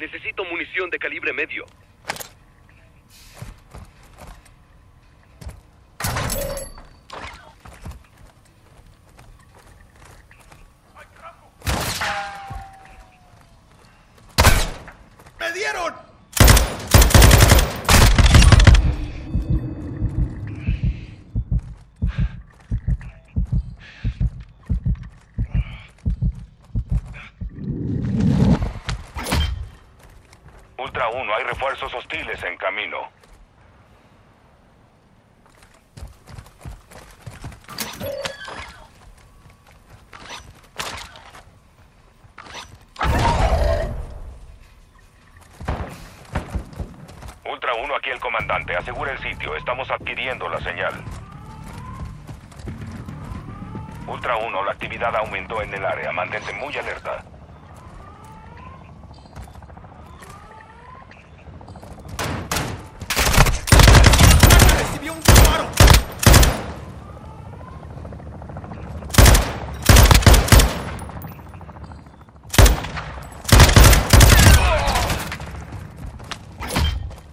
Necesito munición de calibre medio. ¡Me dieron! Ultra 1, hay refuerzos hostiles en camino. Ultra 1, aquí el comandante. Asegura el sitio. Estamos adquiriendo la señal. Ultra 1, la actividad aumentó en el área. Mantente muy alerta.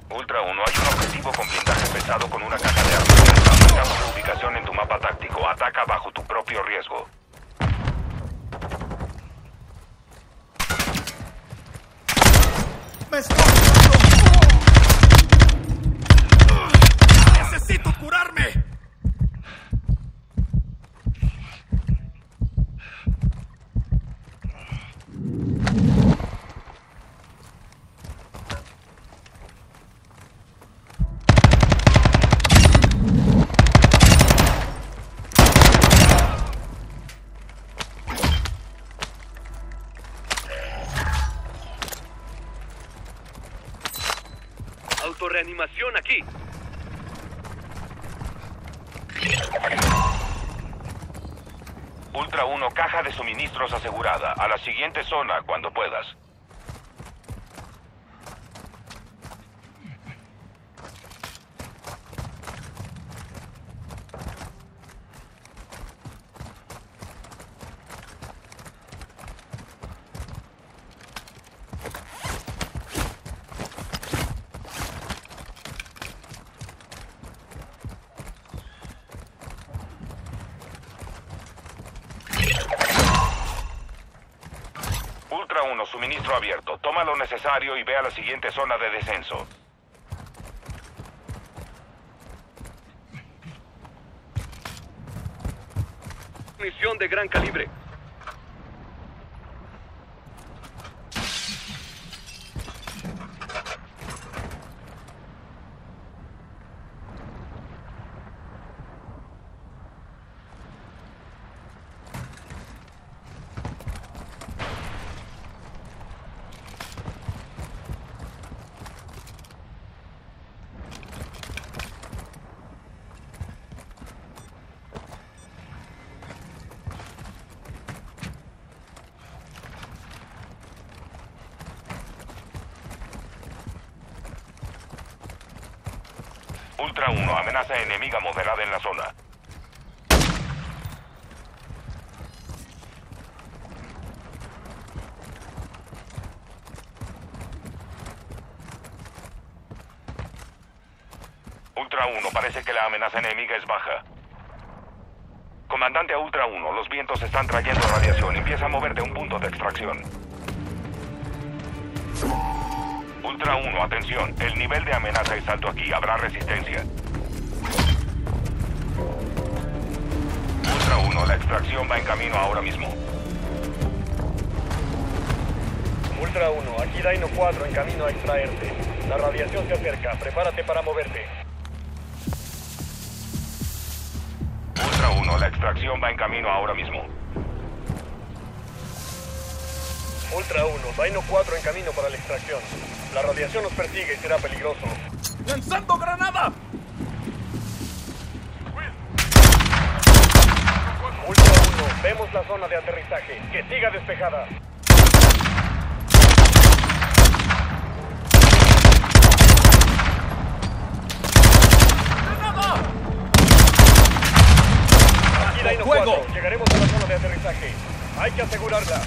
Ultra 1, hay un objetivo con blindaje pesado con una caja de armas. Marcamos su ubicación en tu mapa táctico. Ataca bajo tu propio riesgo. ¡Me estoy! ¡Necesito curarme! Autorreanimación aquí. Ultra 1, caja de suministros asegurada. A la siguiente zona cuando puedas. Ultra 1, suministro abierto. Toma lo necesario y ve a la siguiente zona de descenso. Munición de gran calibre. Ultra 1, amenaza enemiga moderada en la zona. Ultra 1, parece que la amenaza enemiga es baja. Comandante a Ultra 1, los vientos están trayendo radiación. Empieza a moverte a un punto de extracción. Ultra 1, atención. El nivel de amenaza es alto aquí. Habrá resistencia. Ultra 1, la extracción va en camino ahora mismo. Ultra 1, aquí Dino 4 en camino a extraerte. La radiación se acerca, prepárate para moverte. Ultra 1, la extracción va en camino ahora mismo. Ultra 1, Dino 4 en camino para la extracción. La radiación nos persigue y será peligroso. ¡Lanzando granada! Ultra 1, vemos la zona de aterrizaje. Que siga despejada. ¡Granada! Aquí Dino ¡Fuego! 4, llegaremos a la zona de aterrizaje. Hay que asegurarla.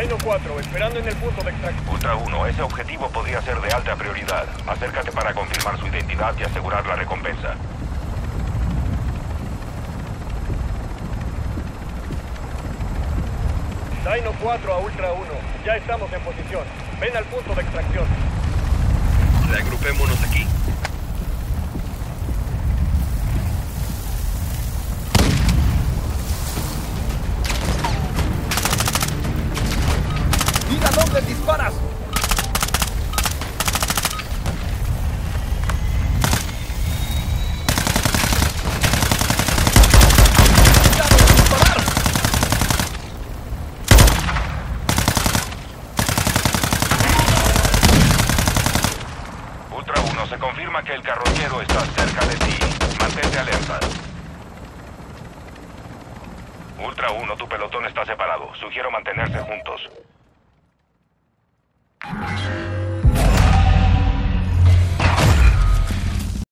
Dino 4, esperando en el punto de extracción. Ultra 1, ese objetivo podría ser de alta prioridad. Acércate para confirmar su identidad y asegurar la recompensa. Dino 4 a Ultra 1. Ya estamos en posición. Ven al punto de extracción. Reagrupémonos aquí. ¡Mira dónde disparas! ¡Cuidado de disparar! Ultra 1, se confirma que el carroñero está cerca de ti. Mantente alerta. Ultra 1, tu pelotón está separado. Sugiero mantenerse juntos.